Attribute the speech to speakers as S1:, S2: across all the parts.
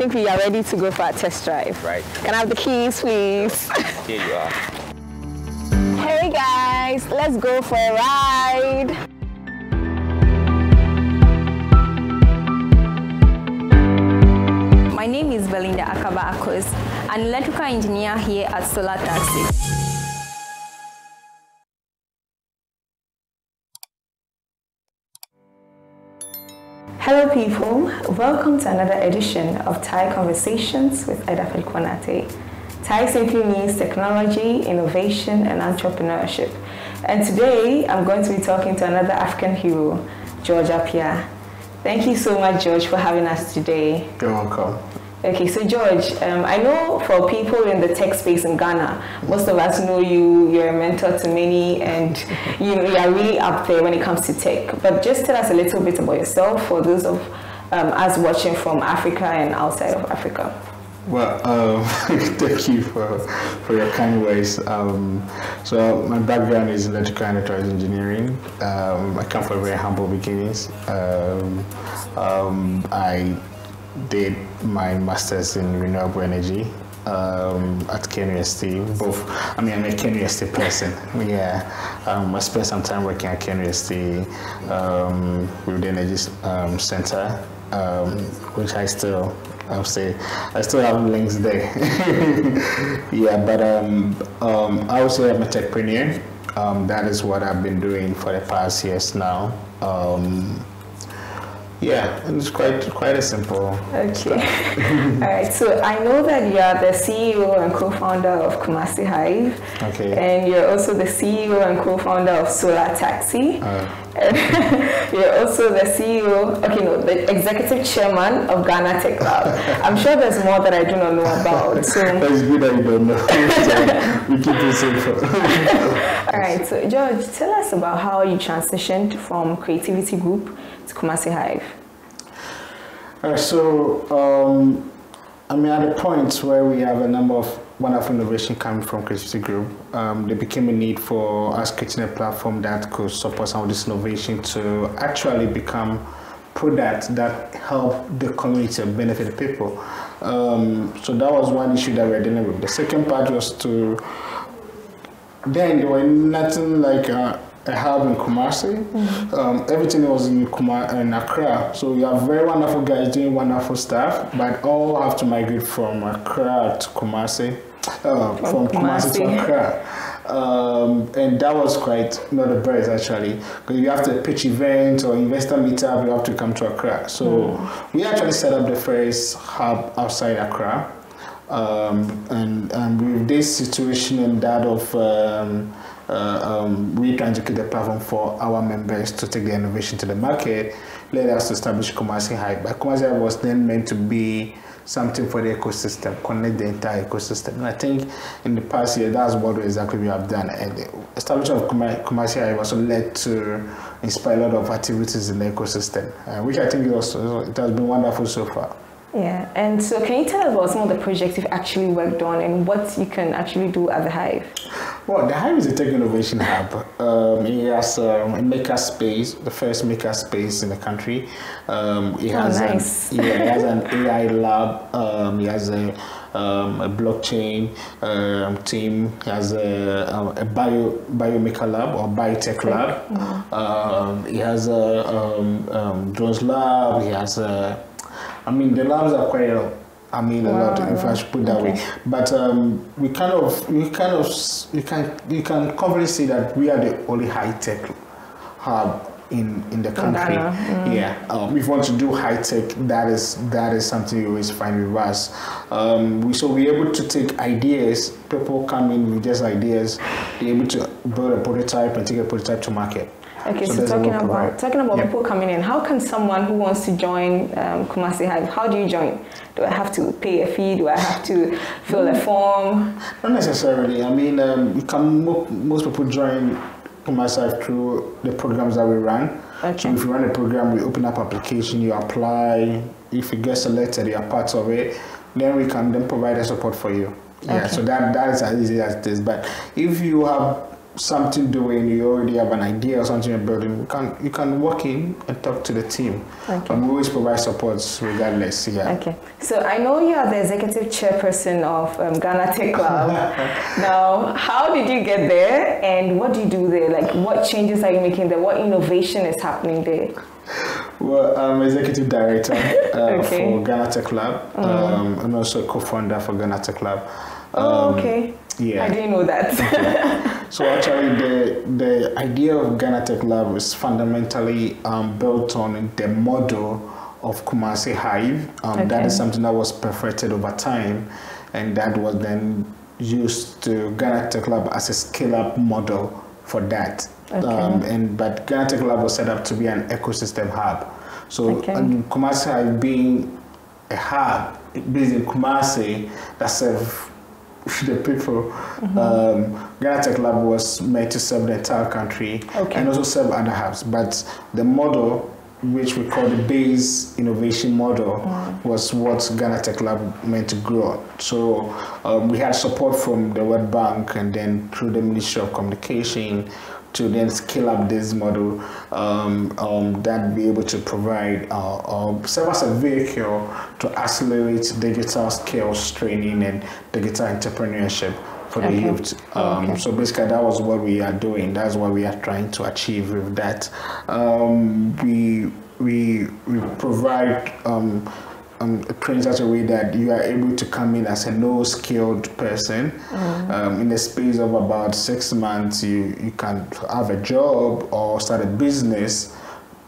S1: I think we are ready to go for a test drive.
S2: Right.
S1: Can I have the keys, please?
S2: Here you are.
S1: hey guys, let's go for a ride.
S3: My name is Belinda Akaba Akos, an electrical engineer here at Solar Taxi.
S1: Hello people, welcome to another edition of TIE Conversations with Ida Felikwanate. TIE simply means technology, innovation and entrepreneurship. And today I'm going to be talking to another African hero, George Appiah. Thank you so much, George, for having us today.
S4: You're welcome.
S1: Okay, so George, um, I know for people in the tech space in Ghana, most of us know you, you're a mentor to many, and you, you are really up there when it comes to tech. But just tell us a little bit about yourself for those of um, us watching from Africa and outside of Africa.
S4: Well, um, thank you for, for your kind words. Um, so my background is electrical and electronics engineering. Um, I come from very humble beginnings. Um, um, I did my master's in renewable energy um, at KNUST. Both, I mean, I'm a KNUST person. Yeah, um, I spent some time working at KNUST um, with the Energy um, Center, um, which I still, I'll say, I still have links there. yeah, but um, um, I say I'm a techpreneur. Um, that is what I've been doing for the past years now. Um, yeah, and it's quite quite a simple.
S1: Okay. All right. So I know that you are the CEO and co-founder of Kumasi Hive.
S4: Okay.
S1: And you're also the CEO and co-founder of Solar Taxi.
S4: Uh,
S1: And you're also the CEO, okay, no, the executive chairman of Ghana Tech Lab. I'm sure there's more that I do not know about. So,
S4: That's good that you don't know. so we keep it simple.
S1: all right. So, George, tell us about how you transitioned from Creativity Group to Kumasi Hive.
S4: All right, so um, I mean, at the point where we have a number of wonderful innovation coming from Creativity Group, um, there became a need for us creating a platform that could support some of this innovation to actually become products that help the community and benefit people. Um, so that was one issue that we were dealing with. The second part was to then there were nothing like a, a hub in Kumasi. Um, everything was in Kuma in Accra. So you have very wonderful guys doing wonderful stuff, but all have to migrate from Accra to Kumasi, uh, from, Kumasi. to Accra. Um, and that was quite not the best actually because you have to pitch event or investor meetup you have to come to Accra so we actually set up the first hub outside Accra um, and, and with this situation and that of um, uh, um, we trying to create a platform for our members to take the innovation to the market, led us to establish Kumasi Hive. But Kumasi Hive was then meant to be something for the ecosystem, connect the entire ecosystem. And I think in the past year, that's what exactly we have done. And the establishment of Kuma- Kumasi Hive also led to inspire a lot of activities in the ecosystem, uh, which I think it, was, it has been wonderful so far.
S1: Yeah. And so, can you tell us about some of the projects you've actually worked on and what you can actually do at the Hive?
S4: Well, the Hive is a tech innovation hub. Um, it has um, a maker space, the first maker space in the country. Um, it
S1: Oh,
S4: has
S1: nice.
S4: an, yeah, it has an AI lab. Um, it has a, um, a blockchain um, team. It has a, um, a bio biomaker lab or biotech lab. Um, it has a um, um, drones lab. It has a I mean, the labs are quite a I mean, a lot, if I should put it that way. But um, we kind of, we kind of, you can, you can confidently say that we are the only high tech hub in in the country.
S1: Ghana,
S4: Yeah, um, if you want to do high tech, that is that is something you always find with us. Um, we, so we're able to take ideas. People come in with just ideas, be able to build a prototype and take a prototype to market.
S1: Okay, so,
S4: a
S1: talking about
S4: provide.
S1: talking about
S4: Yeah.
S1: people coming in, how can someone who wants to join um, Kumasi Hive, how do you join? Do I have to pay a fee? Do I have to fill a form?
S4: Not necessarily. I mean, um, you can mo- most people join Kumasi Hive through the programs that we run.
S1: Okay.
S4: So if you run a program, we open up application, you apply. If you get selected, you are part of it. Then we can then provide the support for you. Yeah.
S1: Okay.
S4: So that that is as easy as it is. But if you have something doing, you already have an idea or something you're building, you can you can walk in and talk to the team.
S1: Okay.
S4: And we always provide supports regardless. Yeah.
S1: Okay, so I know you are the executive chairperson of um, Ghana Tech Club. now, how did you get there, and what do you do there? Like, what changes are you making there? What innovation is happening there?
S4: Well, I'm executive director uh,
S1: Okay.
S4: for Ghana Tech Lab. Um, I'm also co-founder for Ghana Tech Lab.
S1: Oh,
S4: Um,
S1: okay.
S4: Yeah.
S1: I didn't know that.
S4: So actually, the the idea of Ghana Tech Lab is fundamentally um, built on the model of Kumasi Hive. Um,
S1: Okay.
S4: is something that was perfected over time, and that was then used to Ghana Tech Lab as a scale-up model for that.
S1: Okay.
S4: Um, and but Ghana Tech Lab was set up to be an ecosystem hub. So
S1: Okay.
S4: um, Kumasi Hive being a hub based in Kumasi that serve the people. Um, Ghana Tech Lab was meant to serve the entire country
S1: Okay.
S4: and also serve other hubs. But the model, which we call the base innovation model, was what Ghana Tech Lab meant to grow. So um, we had support from the World Bank and then through the Ministry of Communication to then scale up this model um, um, that be able to provide uh, uh, serve as a vehicle to accelerate digital skills training and digital entrepreneurship for the
S1: Okay.
S4: youth. Um,
S1: Okay.
S4: So basically, that was what we are doing. That's what we are trying to achieve with that. Um, we we we provide. Um, um, train such a way that you are able to come in as a no skilled person. Um, in the space of about six months, you, you can have a job or start a business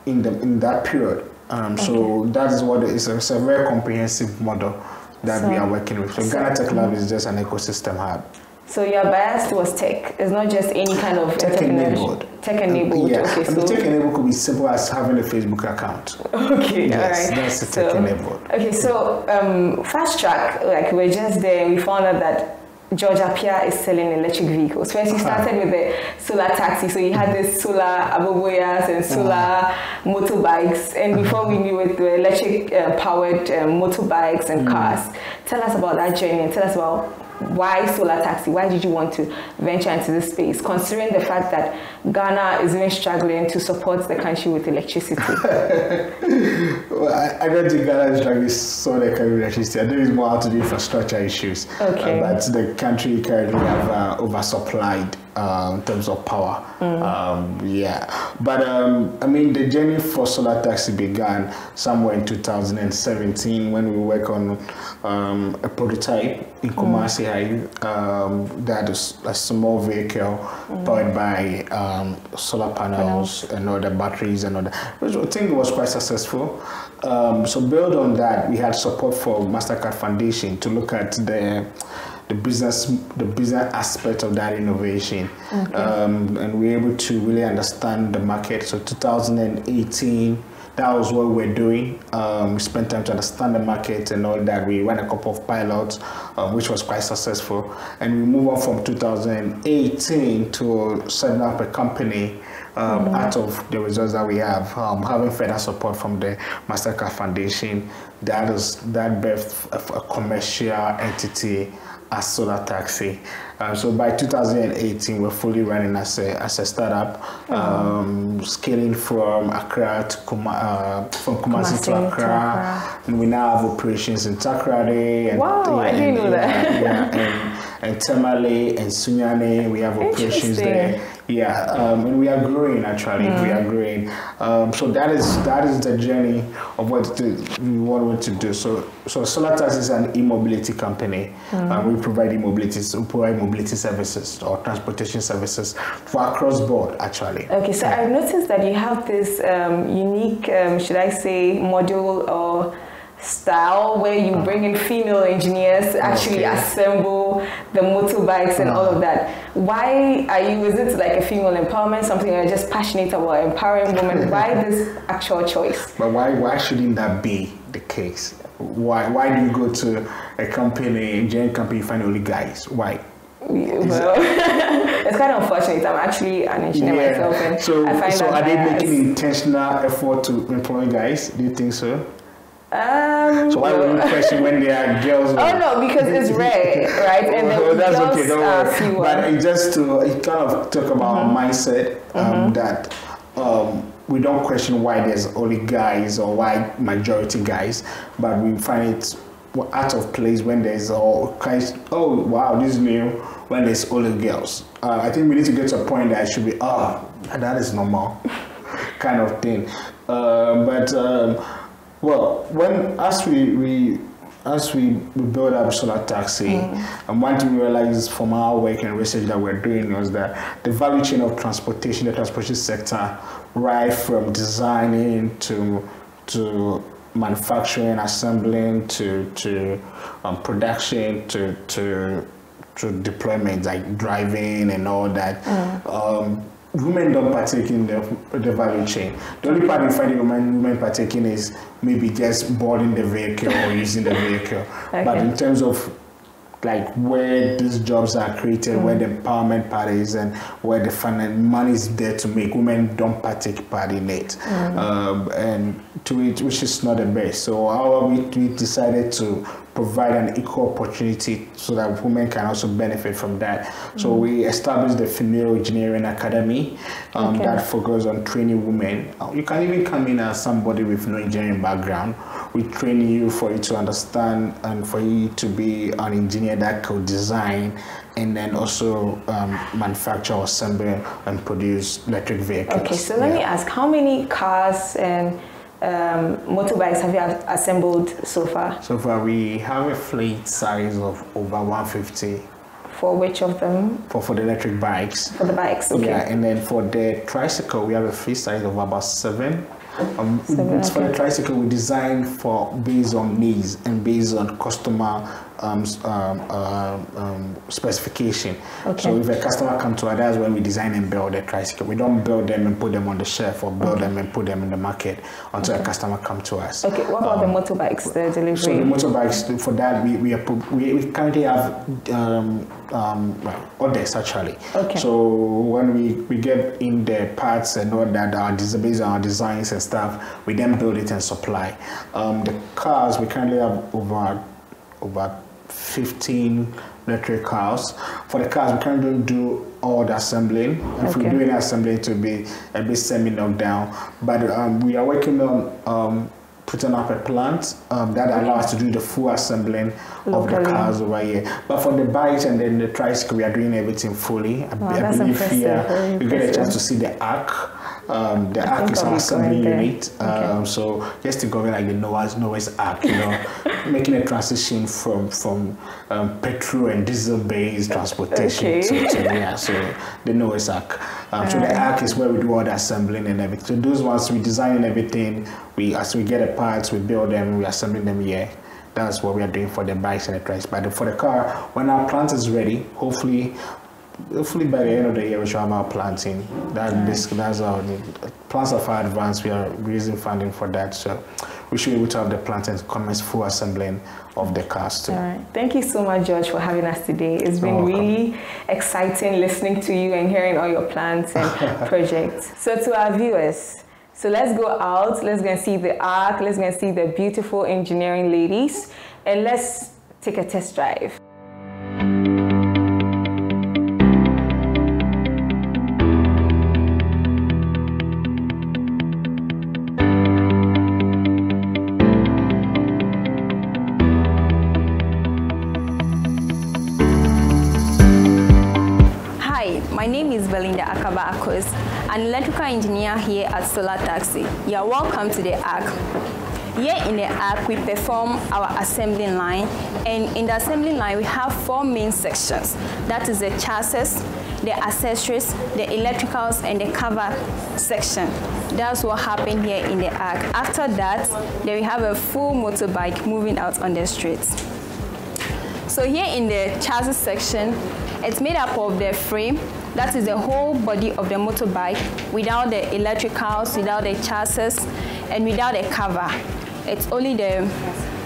S4: in the in that period. Um, So that is what it is. It's a very comprehensive model that we are working with. So,
S1: so-
S4: Ghana Tech Lab is just an ecosystem hub.
S1: So your bias was tech. It's not just any kind of
S4: Tech enabled.
S1: Tech enabled.
S4: Yeah,
S1: Okay,
S4: and the
S1: so
S4: tech enabled could be simple as having a Facebook account.
S1: Okay,
S4: Yes,
S1: right.
S4: that's the tech enabled.
S1: Okay, so um, fast track, like we're just there, we found out that George Appiah is selling electric vehicles. First, you started with the solar taxi, so you had this solar aboboyas and solar motorbikes, and before we knew it, the electric uh, powered um, motorbikes and cars. Tell us about that journey and tell us about why solar taxi? Why did you want to venture into this space, considering the fact that Ghana is even struggling to support the country with electricity?
S4: I, I don't think Ghana is struggling so they can electricity. I think it's more to do infrastructure issues.
S1: Okay.
S4: Uh, but the country currently have uh, oversupplied uh, in terms of power. Um, yeah. But um, I mean, the journey for solar taxi began somewhere in 2017 when we work on um, a prototype in Kumasi Hive um, that is a small vehicle powered by um, solar panels and other batteries and other. Which I think was quite successful. Um, so build on that, we had support for Mastercard Foundation to look at the the business the business aspect of that innovation, um, and we were able to really understand the market. So 2018. That was what we were doing. Um, we spent time to understand the market and all that. We ran a couple of pilots, um, which was quite successful. And we move on from 2018 to setting up a company um, out of the results that we have, um, having further support from the Mastercard Foundation. That is that birthed a, a commercial entity as Solar Taxi. Um, so by 2018, we're fully running as a, as a startup, um, scaling from Accra to Kuma, uh, from Kumasi,
S1: Kumasi
S4: to
S1: to
S4: Accra,
S1: Accra.
S4: and we now have operations in Takoradi. And,
S1: Wow, I didn't
S4: and-
S1: know that.
S4: Yeah, yeah, and, and Tamale and Sunyani, we have operations there. Yeah, um, and we are growing actually. We
S1: Mm.
S4: are growing. Um, so that is that is the journey of what the, we wanted to do. So so Solar Tax is an e-mobility company.
S1: Mm.
S4: Uh, we provide e-mobility, we provide mobility services or transportation services for across board actually.
S1: Okay, so I've noticed that you have this um, unique, um, should I say, module or style where you mm. bring in female engineers to actually
S4: Okay.
S1: assemble the motorbikes and all of mm. that. Why are you, is it like a female empowerment, something you're just passionate about empowering women? Why this actual choice?
S4: But why why shouldn't that be the case? Why why do you go to a company, engineering company, find only guys? Why?
S1: Well, it's kind of unfortunate. I'm actually an engineer myself, and
S4: So,
S1: I find
S4: so
S1: that
S4: are they making intentional effort to employ guys? Do you think so?
S1: Um,
S4: So why would you question when there are girls?
S1: Oh no, because it's rare, right? And then
S4: well, that's
S1: girls
S4: okay, don't worry. But it just to it kind of talk about
S1: Mm-hmm.
S4: mindset um, that um, we don't question why there's only guys or why majority guys, but we find it out of place when there's all guys. Oh wow, this is new. When there's only girls, uh, I think we need to get to a point that it should be ah that is normal, kind of thing. Uh, but um, well, when as we we as we, we build up solar taxi, and one thing we realized from our work and research that we're doing was that the value chain of transportation, the transportation sector, right from designing to to manufacturing, assembling to to um, production to to to deployment like driving and all that. Um, women don't partake in the, the value chain. The only part we find women, women partaking is maybe just boarding the vehicle or using the vehicle. But in terms of like where these jobs are created, where the empowerment part is, and where the finan- money is there to make, women don't partake part in it, um, and to it, which is not the best. So how we, we decided to provide an equal opportunity so that women can also benefit from that. So we established the Female Engineering Academy um,
S1: Okay.
S4: that focuses on training women. Uh, You can even come in as somebody with no engineering background. We train you for you to understand and for you to be an engineer that could design and then also um, manufacture, assemble, and produce electric vehicles.
S1: Okay, so let me ask, how many cars and um, motorbikes have you assembled so far?
S4: So far, we have a fleet size of over 150
S1: For which of them?
S4: for, for the electric bikes.
S1: For the bikes, okay.
S4: Yeah, and then for the tricycle, we have a fleet size of about seven. Um,
S1: Seven,
S4: it's For the tricycle, we design for based on needs and based on customer um, um, uh, um, specification.
S1: Okay.
S4: So if a customer comes to us, that's when we design and build the tricycle. We don't build them and put them on the shelf or build them and put them in the market until a customer comes to us.
S1: Okay, what about the motorbikes, the
S4: So the motorbikes, for that, we, we, are, we, we currently have um, um, well, orders actually.
S1: Okay.
S4: So when we, we get in the parts and all that, our based on our designs and stuff, we then build it and supply. Um, the cars, we currently have over, over 15 electric cars. For the cars, we currently don't do all the assembling. If we
S1: Okay.
S4: do any assembling, to be a bit semi knocked down. But um, we are working on um, putting up a plant um, that allows us to do the full assembling of the cars over here. But for the bikes and then the tricycle, we are doing everything fully. I,
S1: Wow,
S4: I
S1: that's
S4: believe
S1: impressive,
S4: here you get a chance to see the arc. Um, the
S1: I
S4: arc is our assembly unit. Um, so just think of it like the Noah's Noah's Ark, you know, making a transition from from um, petrol and diesel based transportation
S1: Okay.
S4: to, to yeah, so the Noah's Ark. Um, so the arc is where we do all the assembling and everything. So those ones we design everything. We as we get the parts, we build them, we assemble them here. That's what we are doing for the bikes and the trikes. But for the car, when our plant is ready, hopefully Hopefully by the end of the year we should have our planting. That this that's our plants are far advanced. We are raising funding for that, so we should be able to have the plant and commence full assembling of the cars too.
S1: All right. Thank you so much, George, for having us today. It's been really exciting listening to you and hearing all your plans and projects. So, to our viewers, so let's go out, let's go and see the arc, let's go and see the beautiful engineering ladies, and let's take a test drive.
S3: An electrical engineer here at Solar Taxi. You are welcome to the ARC. Here in the ARC, we perform our assembly line, and in the assembly line, we have four main sections. That is the chassis, the accessories, the electricals, and the cover section. That's what happened here in the ARC. After that, then we have a full motorbike moving out on the streets. So here in the chassis section, it's made up of the frame, that is the whole body of the motorbike, without the electricals, without the chassis, and without the cover. It's only the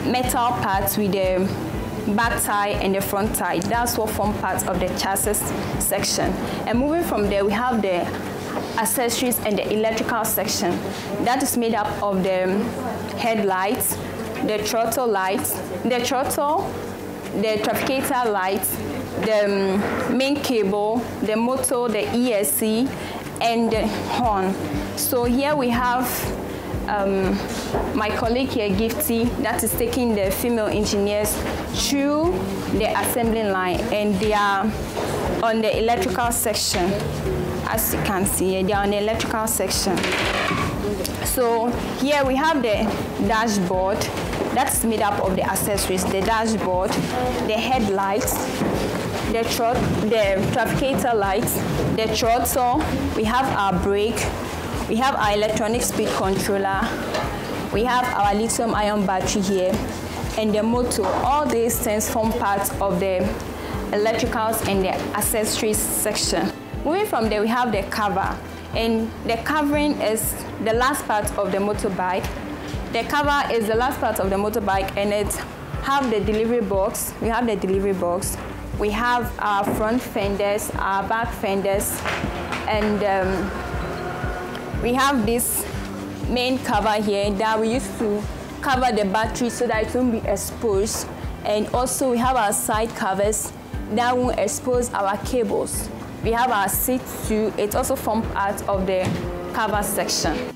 S3: metal parts with the back tie and the front tie. That's what form part of the chassis section. And moving from there, we have the accessories and the electrical section. That is made up of the headlights, the throttle lights, the throttle, the trafficator lights, the um, main cable, the motor, the ESC, and the horn. So here we have um, my colleague here, Gifty, that is taking the female engineers through the assembly line and they are on the electrical section. As you can see, they are on the electrical section. So here we have the dashboard that's made up of the accessories, the dashboard, the headlights, the, the trafficator lights, the throttle, we have our brake, we have our electronic speed controller, we have our lithium ion battery here, and the motor. All these things form part of the electricals and the accessories section. Moving from there, we have the cover. And the covering is the last part of the motorbike. The cover is the last part of the motorbike and it have the delivery box. We have the delivery box. We have our front fenders, our back fenders, and um, we have this main cover here that we used to cover the battery so that it won't be exposed. And also we have our side covers that won't expose our cables. We have our seat too. It also forms part of the cover section.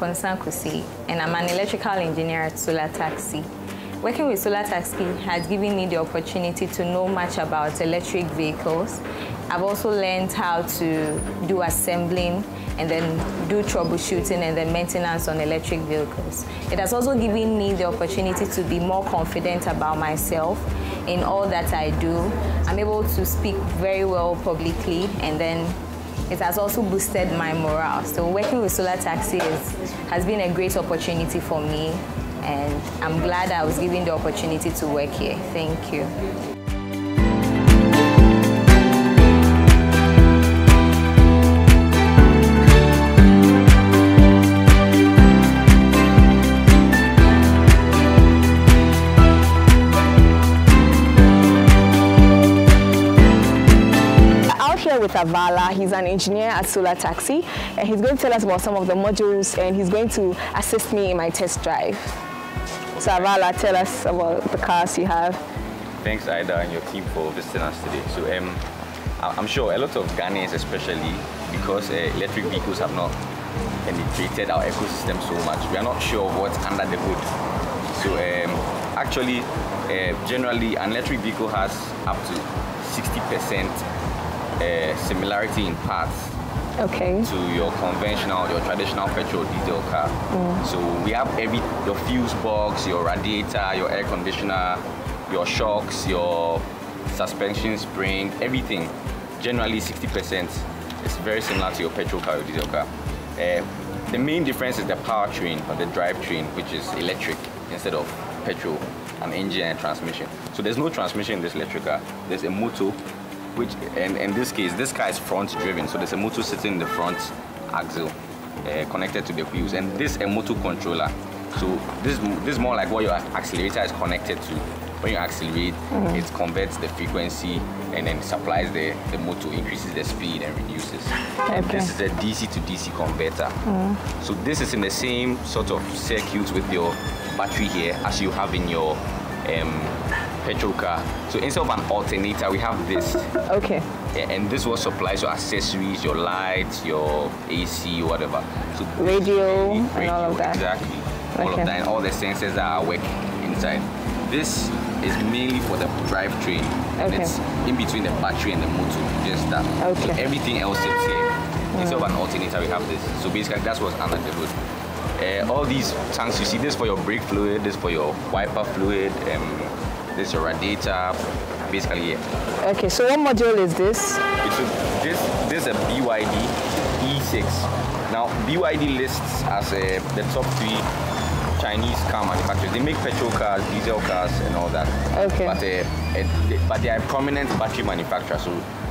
S1: Erica Mponsankusi and I'm an electrical engineer at Solar Taxi. Working with Solar Taxi has given me the opportunity to know much about electric vehicles. I've also learned how to do assembling and then do troubleshooting and then maintenance on electric vehicles. It has also given me the opportunity to be more confident about myself in all that I do. I'm able to speak very well publicly and then it has also boosted my morale. So working with Solar Taxi is, has been a great opportunity for me and I'm glad I was given the opportunity to work here. Thank you. Out here with Avala, he's an engineer at Solar Taxi, and he's going to tell us about some of the modules, and he's going to assist me in my test drive. So Avala, tell us about the cars you have.
S2: Thanks, Ida, and your team for visiting us today. So, um, I'm sure a lot of Ghanaians, especially because uh, electric vehicles have not penetrated our ecosystem so much, we are not sure what's under the hood. So, um, actually, uh, generally, an electric vehicle has up to 60% uh, similarity in parts
S1: Okay.
S2: to your conventional, your traditional petrol diesel car. So we have every your fuse box, your radiator, your air conditioner, your shocks, your suspension spring, everything. Generally 60% It's very similar to your petrol car or diesel car. Uh, the main difference is the powertrain or the drivetrain, which is electric instead of petrol, an engine and transmission. So there's no transmission in this electric car. There's a motor which and in this case this car is front driven so there's a motor sitting in the front axle uh, connected to the wheels and this a motor controller. So this this is more like what your accelerator is connected to. When you accelerate it converts the frequency and then supplies the the motor increases the speed and reduces.
S1: Okay.
S2: this is a dc to dc converter. So this is in the same sort of circuit with your battery here as you have in your um, petrol car so instead of an alternator we have this
S1: Okay.
S2: yeah, and this was supplies your accessories, your lights, your AC, whatever. So
S1: Radio and all of that.
S2: Exactly. All of that and all the sensors that are working inside. This is mainly for the drivetrain. And
S1: Okay.
S2: it's in between the battery and the motor, just that. So
S1: Okay.
S2: everything else sits here. Instead of an alternator, we have this. So basically, that's what's under the hood. Uh, all these tanks you see, this for your brake fluid, this for your wiper fluid, um, this is your radiator, basically yeah.
S1: Okay, so what module is this?
S2: It's a, this this is a BYD E6. Now BYD lists as a, the top three Chinese car manufacturers. They make petrol cars, diesel cars, and all that.
S1: Okay.
S2: But uh, they, but they are a prominent battery manufacturer. So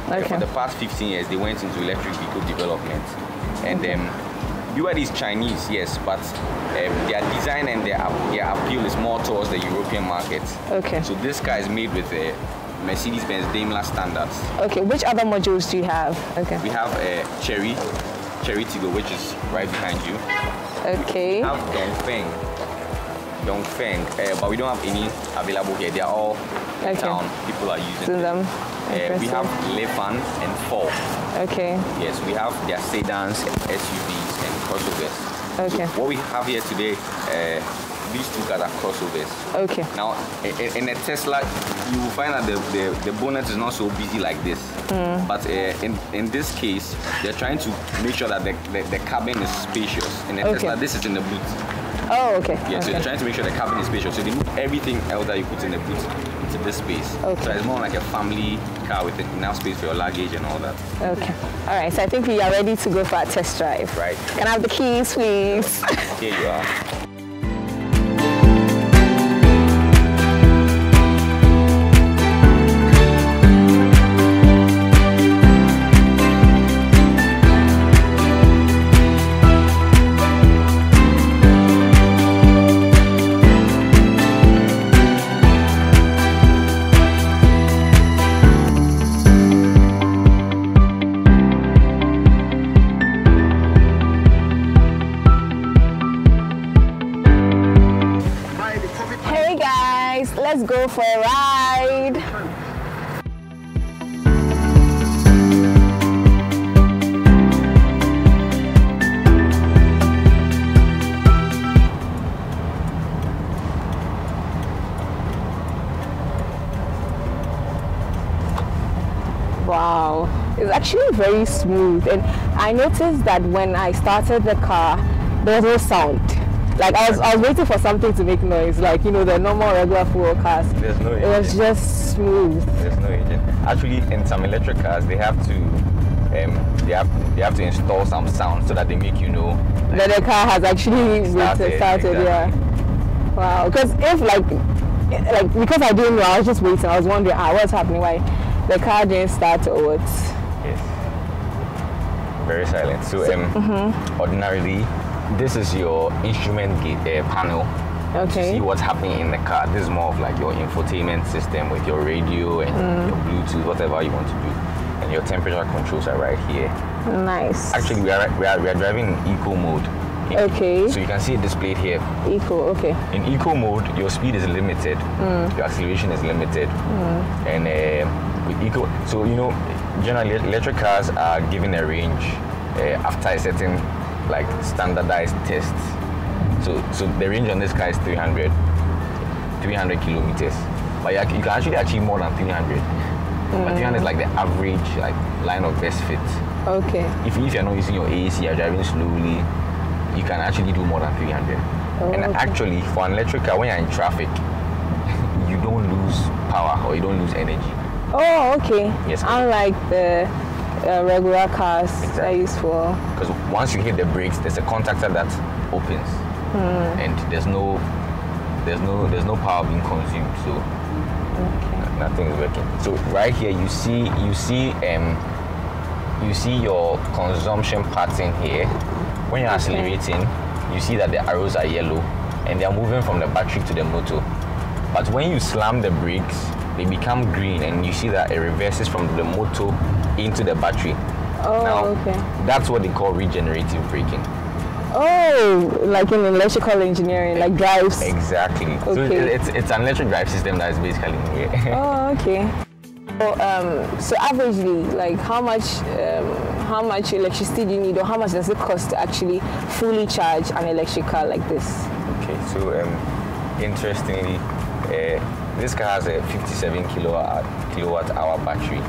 S1: Okay.
S2: For the past 15 years, they went into electric vehicle development. And um, BYD is Chinese, yes, but um, their design and their, their appeal is more towards the European market.
S1: Okay.
S2: So this car is made with uh, Mercedes-Benz Daimler standards.
S1: Okay, which other modules do you have? Okay.
S2: We have uh, Chery, Chery Tiggo, which is right behind you.
S1: Okay.
S2: We have Dongfeng, Dongfeng, uh, but we don't have any available here. They are all in
S1: Okay.
S2: town. People are using
S1: To them.
S2: Uh, we have Lifan and Fall.
S1: Okay.
S2: Yes, we have their sedans, SUVs, crossovers.
S1: Okay.
S2: So what we have here today, uh, these two cars are crossovers.
S1: Okay.
S2: Now, in a Tesla, you will find that the, the, the bonnet is not so busy like this.
S1: Hmm.
S2: But uh, in, in this case, they're trying to make sure that the, the, the cabin is spacious. In a
S1: Okay.
S2: Tesla, this is in the boot.
S1: Oh, okay.
S2: Yeah, so
S1: okay.
S2: they're trying to make sure the cabin is spacious. So they move everything else that you put in the boot into this space.
S1: Okay.
S2: So it's more like a family car with enough space for your luggage and all that.
S1: Okay. All right. So I think we are ready to go for a test drive.
S2: Right.
S1: Can I have the keys, please?
S2: Here you are.
S1: Let's go for a ride. Wow, it's actually very smooth. And I noticed that when I started the car, there was no sound. Like I was, I was waiting for something to make noise, like you know the normal regular fuel cars.
S2: There's no Engine.
S1: It was just smooth.
S2: There's no engine. Actually, in some electric cars, they have to um, they have they have to install some sound so that they make you know.
S1: That the car has actually
S2: Started,
S1: started, started yeah. Wow, because if like, like because I didn't know, I was just waiting. I was wondering, ah, what's happening? Why the car didn't start or what?
S2: Yes. Very silent. So, um, ordinarily, this is your instrument gate uh, panel. To
S1: Okay.
S2: see what's happening in the car. This is more of like your infotainment system with your radio and your Bluetooth, whatever you want to do. And your temperature controls are right here.
S1: Nice.
S2: Actually, we are we are, we are driving in eco mode. In-
S1: Okay.
S2: So you can see it displayed here.
S1: Eco. Okay.
S2: In eco mode, your speed is limited, your acceleration is limited, and uh, with eco, so you know, generally electric cars are given a range uh, after a certain like standardized tests. So, so the range on this car is 300, 300 kilometers, but you, you can actually achieve more than 300. But 300 is like the average like line of best fit.
S1: Okay.
S2: If, if you're not using your AC, you're driving slowly, you can actually do more than 300. and
S1: okay.
S2: actually, for an electric car, when you're in traffic, you don't lose power or you don't lose energy.
S1: Oh, okay.
S2: Yes.
S1: Unlike the uh, regular cars
S2: Exactly.
S1: use for.
S2: Because once you hit the brakes, there's a contactor that opens, and there's no, there's no, there's no power being consumed. So
S1: Okay.
S2: nothing is working. So right here, you see, you see, um, you see your consumption pattern here. When you're accelerating, you see that the arrows are yellow, and they are moving from the battery to the motor. But when you slam the brakes, they become green, and you see that it reverses from the motor into the battery.
S1: Oh,
S2: now,
S1: okay.
S2: that's what they call regenerative braking.
S1: Oh, like in electrical engineering, like drives.
S2: Exactly.
S1: Okay.
S2: it- it's, it's an electric drive system that is basically here.
S1: Oh, okay. So, um, so averagely, like how much, um, how much electricity do you need, or how much does it cost to actually fully charge an electric car like this?
S2: Okay, so um, interestingly, uh, this car has a 57 kilowatt, kilowatt hour battery,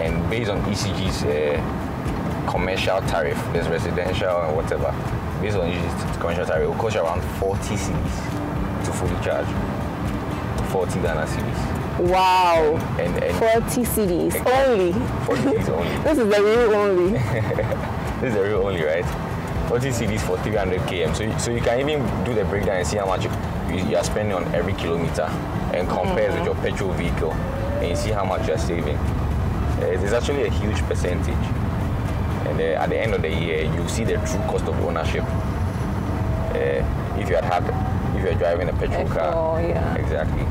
S2: and based on ECG's uh, commercial tariff, there's residential and whatever. Based on ECG's commercial tariff, it will cost you around 40 cedis to fully charge. 40 Ghana cedis.
S1: Wow,
S2: And, and
S1: 40 cedis only.
S2: 40 cedis only.
S1: This is the real only.
S2: This is the real only, right? 40 cedis for 300 km. So, you- so you can even do the breakdown and see how much you, you, are spending on every kilometer and compare it with your petrol vehicle and you see how much you're saving. Uh, it is actually a huge percentage. And uh, at the end of the year, you see the true cost of ownership. Uh, if you had had, if you're driving a petrol car.
S1: Oh, yeah.
S2: Exactly.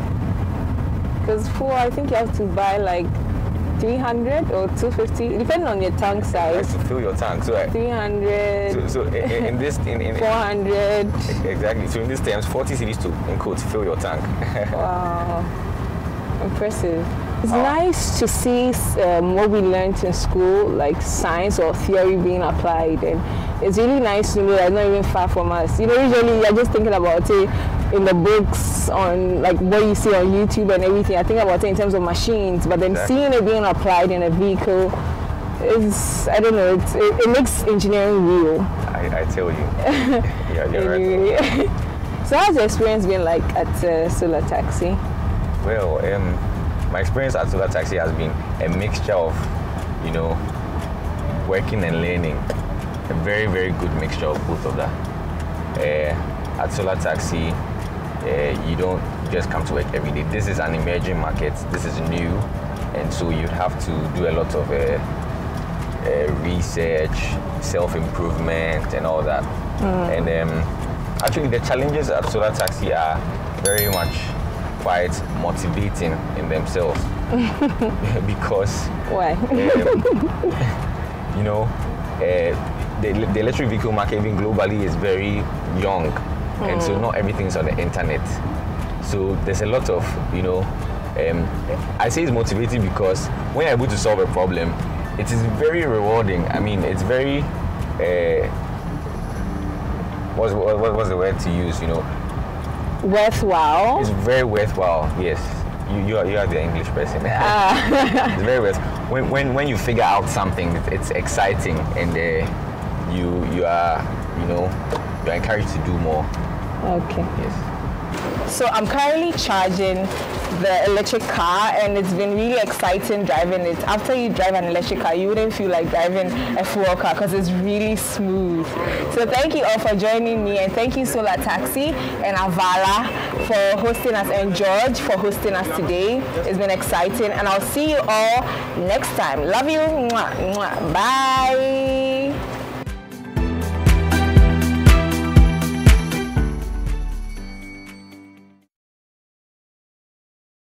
S1: Because for I think you have to buy like 300 or 250, depending on your tank size.
S2: to fill your tank. So, uh,
S1: 300,
S2: so, so in this, in, in
S1: 400.
S2: exactly. So in these terms, 40 cities to in quotes fill your tank.
S1: Wow, impressive. It's nice to see um, what we learned in school, like science or theory being applied, and it's really nice to know that it's not even far from us. You know, usually you're just thinking about it in the books, on like what you see on YouTube and everything. I think about it in terms of machines, but then
S2: Exactly.
S1: seeing it being applied in a vehicle it's, I don't know, it's, it, it makes engineering real.
S2: I, I tell you. yeah, you're right.
S1: So, how's the experience been like at uh, Solar Taxi?
S2: Well, um, my experience at Solar Taxi has been a mixture of, you know, working and learning. A very, very good mixture of both of that. Uh, at Solar Taxi, uh, you don't just come to work every day. This is an emerging market. This is new, and so you'd have to do a lot of uh, uh, research, self-improvement, and all that. And um, actually, the challenges at Solar Taxi are very much quite motivating in themselves. Because
S1: Why?
S2: you know uh, the, the electric vehicle market even globally is very young. And so not everything's on the internet. So there's a lot of you know um, i say it's motivating because when you're able to solve a problem it is very rewarding. I mean it's very uh, what's, what, what's the word to use you know
S1: Worthwhile.
S2: it's very worthwhile. Yes, you you are, you are the English person. it's very worth. When, when when you figure out something, it's, it's exciting, and uh, you you are you know you are encouraged to do more.
S1: Okay.
S2: Yes.
S1: So I'm currently charging the electric car and it's been really exciting driving it. After you drive an electric car, you wouldn't feel like driving a fuel car because it's really smooth. So thank you all for joining me and thank you Solar Taxi and Avala for hosting us and George for hosting us today. It's been exciting and I'll see you all next time. Love you. Bye.